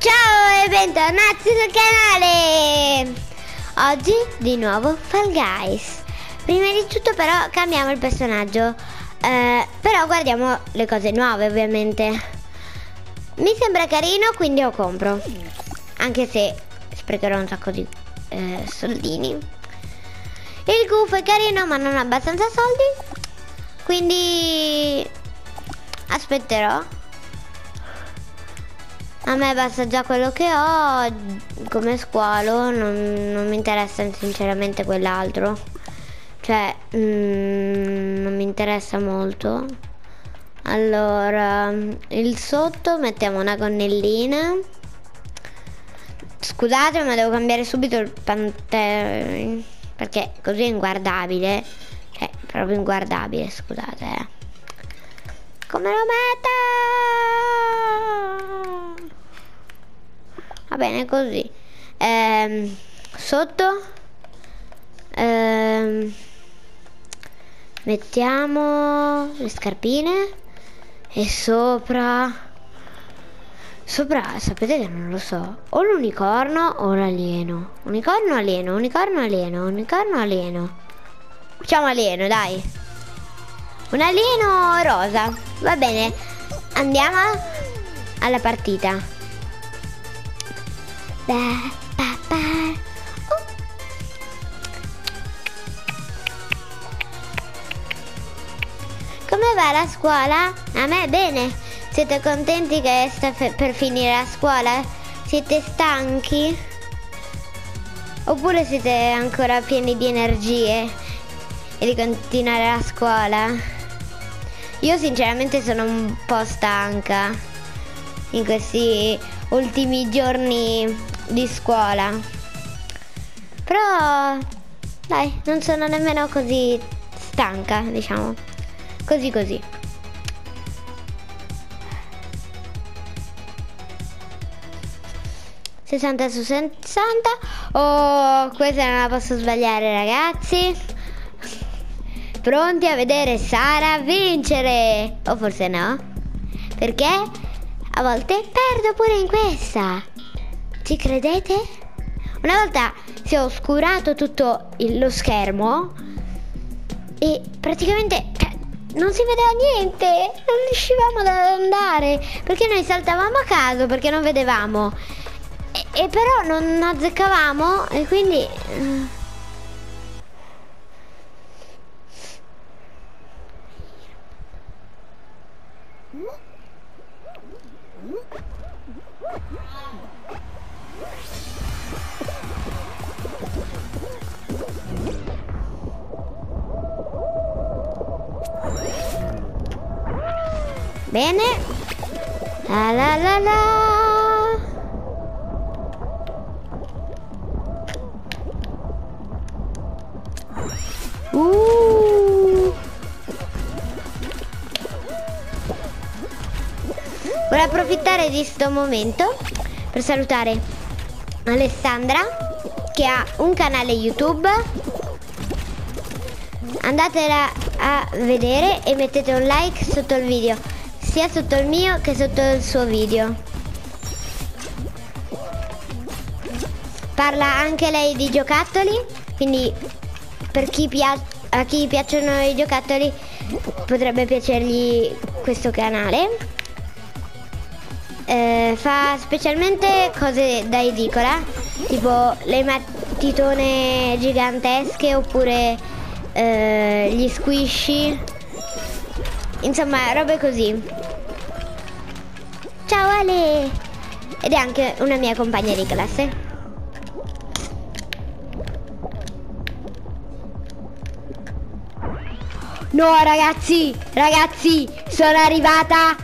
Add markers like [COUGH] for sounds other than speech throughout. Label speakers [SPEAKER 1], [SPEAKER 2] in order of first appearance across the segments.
[SPEAKER 1] Ciao e bentornati sul canale! Oggi di nuovo Fall Guys. Prima di tutto però cambiamo il personaggio. Eh, però guardiamo le cose nuove ovviamente. Mi sembra carino quindi lo compro. Anche se sprecherò un sacco di eh, soldini. Il gufo è carino ma non ha abbastanza soldi. Quindi aspetterò. A me basta già quello che ho come squalo, non, non mi interessa sinceramente quell'altro. Cioè, mm, non mi interessa molto. Allora, il sotto mettiamo una gonnellina. Scusate, ma devo cambiare subito il pantalone perché così è inguardabile. Cioè, proprio inguardabile, scusate. Eh. Come lo metto? Va bene così. Ehm, sotto ehm, mettiamo le scarpine e sopra sopra sapete che non lo so o l'unicorno o l'alieno. Unicorno alieno unicorno alieno unicorno alieno. Facciamo alieno dai. Un alieno rosa. Va bene andiamo alla partita Oh. Come va la scuola? A me bene. Siete contenti che sta per finire la scuola? Siete stanchi? Oppure siete ancora pieni di energie e di continuare la scuola? Io sinceramente sono un po' stanca in questi ultimi giorni di scuola. Però dai, non sono nemmeno così stanca, diciamo. Così così. Sessanta su sessanta. Oh, questa non la posso sbagliare, ragazzi. Pronti a vedere Sara vincere? O forse no? Perché a volte perdo pure in questa. Ci credete? Una volta si è oscurato tutto il, lo schermo e praticamente cioè, non si vedeva niente, non riuscivamo ad andare perché noi saltavamo a caso perché non vedevamo e, e però non azzeccavamo e quindi... Bene. La la la la. Uh. Vorrei approfittare di questo momento per salutare Alessandra che ha un canale YouTube. Andatela a vedere e mettete un like sotto il video sia sotto il mio che sotto il suo video. Parla anche lei di giocattoli, quindi per chi a chi piacciono i giocattoli potrebbe piacergli questo canale. Eh, fa specialmente cose da edicola, tipo le matitone gigantesche oppure eh, gli squishy Insomma, robe così. Ciao Ale! Ed è anche una mia compagna di classe. No ragazzi, ragazzi, sono arrivata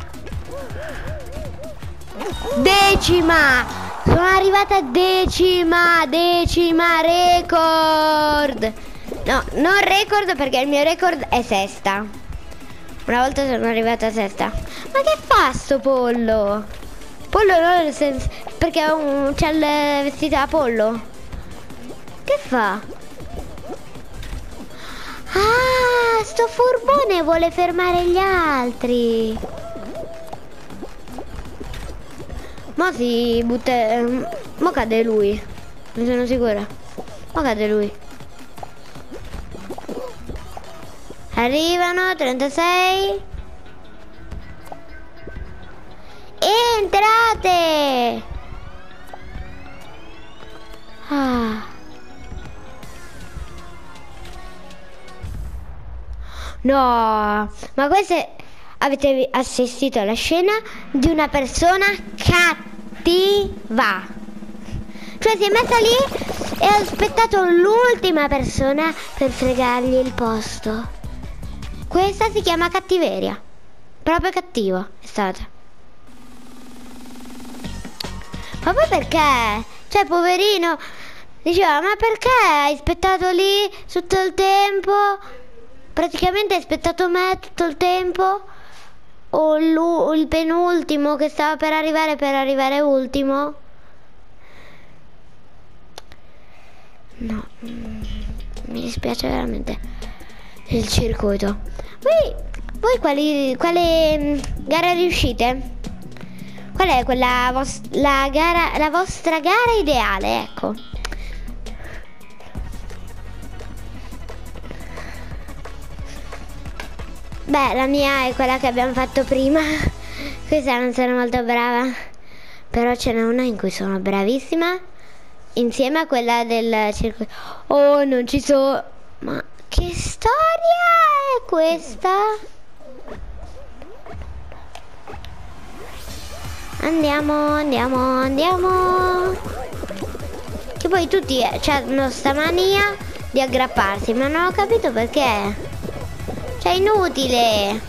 [SPEAKER 1] decima. Sono arrivata decima, decima record. No, non record perché il mio record è sesta. Una volta sono arrivata a sesta. Ma che fa sto pollo? Pollo non senso... Perché c'è il vestito da pollo. Che fa? Ah, sto furbone vuole fermare gli altri. Mo si butta... Mo cade lui. Ne sono sicura. Mo cade lui. Arrivano 36. Entrate! Ah. No, ma questo è... avete assistito alla scena di una persona cattiva. Cioè si è messa lì e ha aspettato l'ultima persona per fregargli il posto. Questa si chiama cattiveria. Proprio cattivo è stata. Ma poi perché? Cioè, poverino, diceva, ma perché hai aspettato lì tutto il tempo? Praticamente hai aspettato me tutto il tempo? O il penultimo che stava per arrivare per arrivare ultimo? No, mm, mi dispiace veramente il circuito. Voi, voi quali, quale mm, gara riuscite? Qual è quella vos- la, gara, la vostra gara ideale? Ecco. Beh, la mia è quella che abbiamo fatto prima. [LAUGHS] Questa non sono molto brava. Però ce n'è una in cui sono bravissima. Insieme a quella del circuito. Oh, non ci so. Ma che storia è questa? Andiamo, andiamo, andiamo. Che poi tutti eh, hanno sta mania di aggrapparsi, ma non ho capito perché. Cioè, è inutile.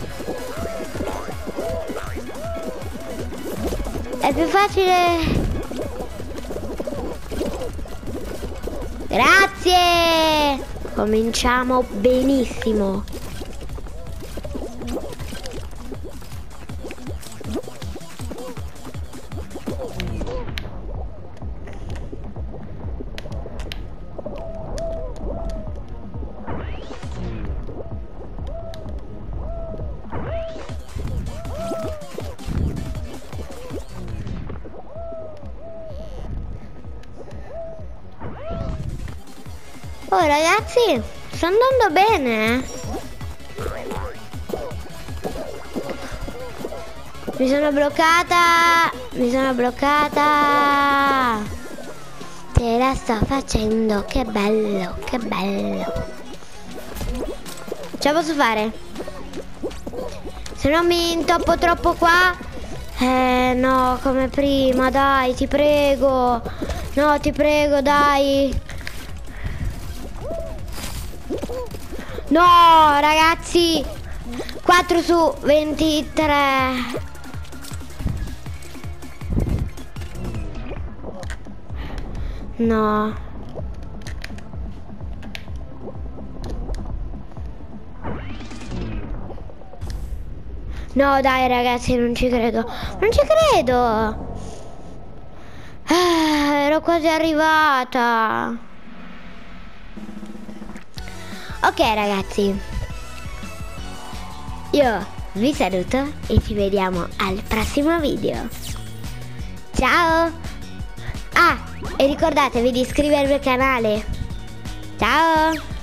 [SPEAKER 1] È più facile. Grazie. Cominciamo benissimo. Oh ragazzi, sto andando bene. Mi sono bloccata. Mi sono bloccata. Te la sto facendo, che bello, che bello. Ce la posso fare? Se non mi intoppo troppo qua. Eh no, come prima, dai, ti prego. No, ti prego, dai. No, ragazzi. 4 su 23. No. No, dai, ragazzi, non ci credo. Non ci credo. Ah, ero quasi arrivata. Ok ragazzi, io vi saluto e ci vediamo al prossimo video. Ciao! Ah, e ricordatevi di iscrivervi al canale. Ciao!